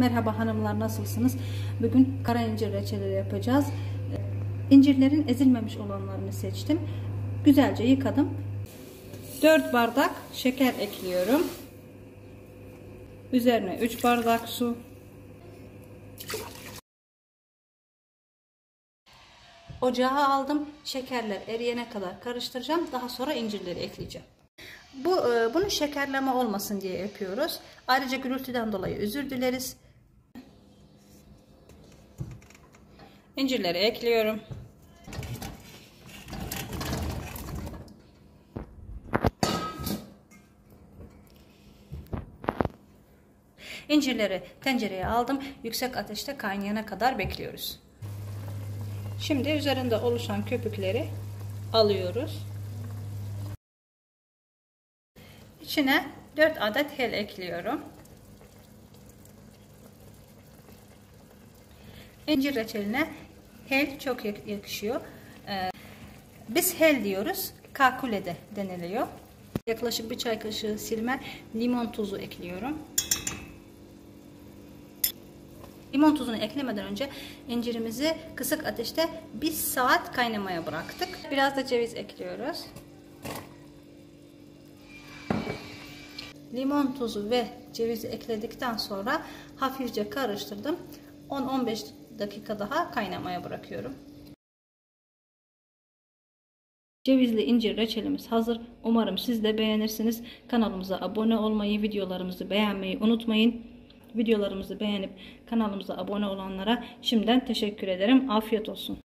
Merhaba hanımlar nasılsınız? Bugün kara incir reçeleri yapacağız. İncirlerin ezilmemiş olanlarını seçtim. Güzelce yıkadım. 4 bardak şeker ekliyorum. Üzerine 3 bardak su. Ocağa aldım. Şekerler eriyene kadar karıştıracağım. Daha sonra incirleri ekleyeceğim. Bu e, bunu şekerleme olmasın diye yapıyoruz. Ayrıca gürültüden dolayı özür dileriz. İncirleri ekliyorum. İncirleri tencereye aldım. Yüksek ateşte kaynayana kadar bekliyoruz. Şimdi üzerinde oluşan köpükleri alıyoruz. İçine 4 adet hel ekliyorum. İncir reçeline hel çok yakışıyor. Ee, biz hel diyoruz. Kakule de deniliyor. Yaklaşık bir çay kaşığı silme limon tuzu ekliyorum. Limon tuzunu eklemeden önce incirimizi kısık ateşte bir saat kaynamaya bıraktık. Biraz da ceviz ekliyoruz. Limon tuzu ve cevizi ekledikten sonra hafifçe karıştırdım. 10-15 dakika daha kaynamaya bırakıyorum. Cevizli incir reçelimiz hazır. Umarım siz de beğenirsiniz. Kanalımıza abone olmayı, videolarımızı beğenmeyi unutmayın. Videolarımızı beğenip kanalımıza abone olanlara şimdiden teşekkür ederim. Afiyet olsun.